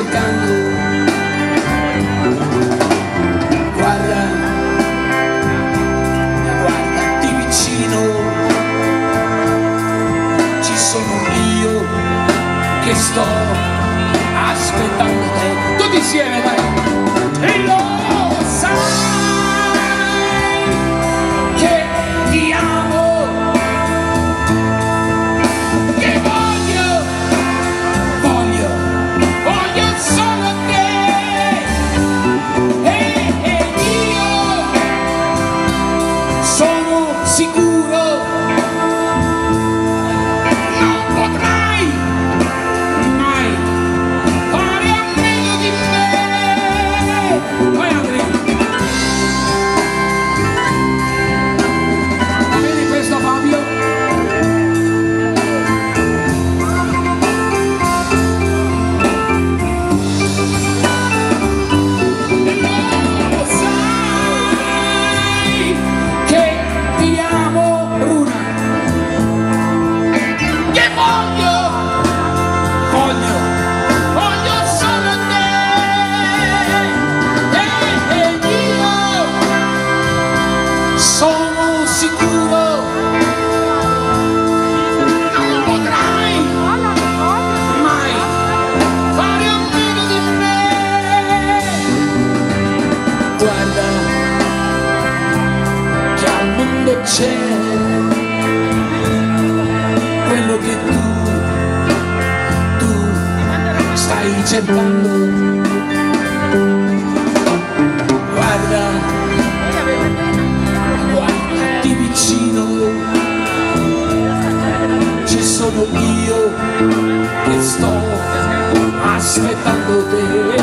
cercando guarda guarda di vicino. Ci sono io che sto segura. c'è quello che tu, tu stai cercando. Guarda di vicino ci sono io che sto aspettando te.